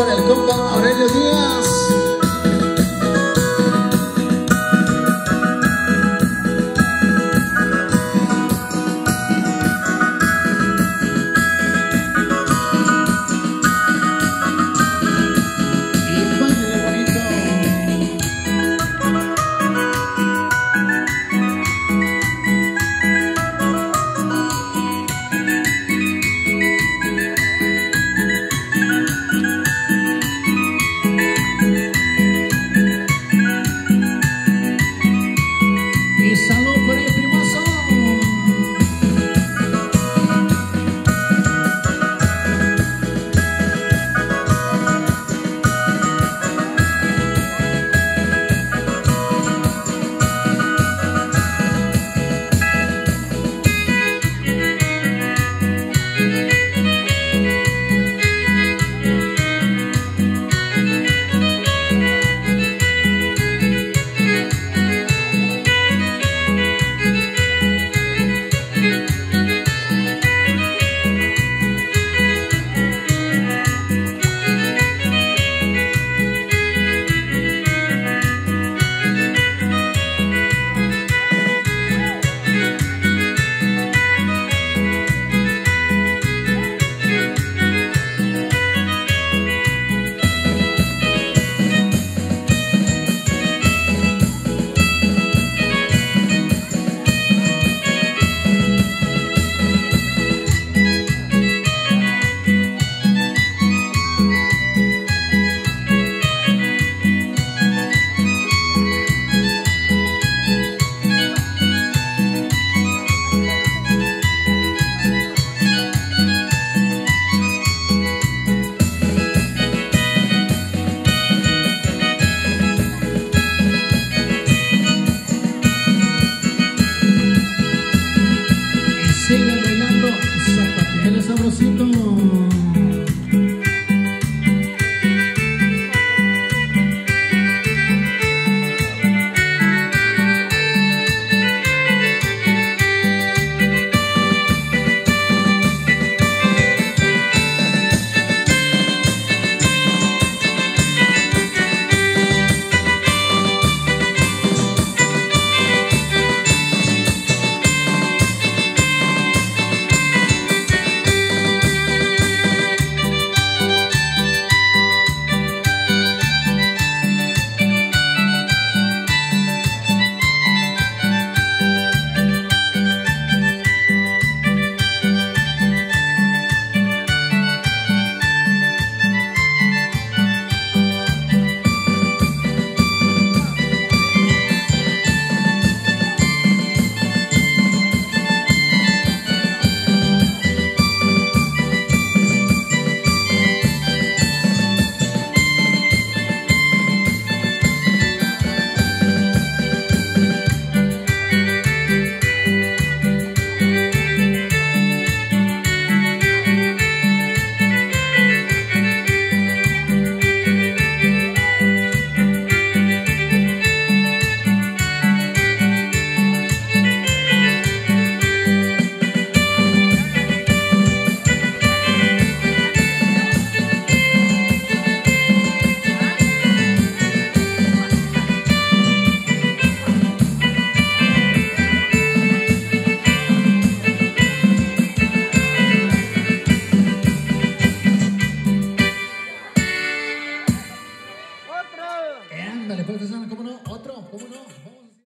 para el compa Aurelio Díaz.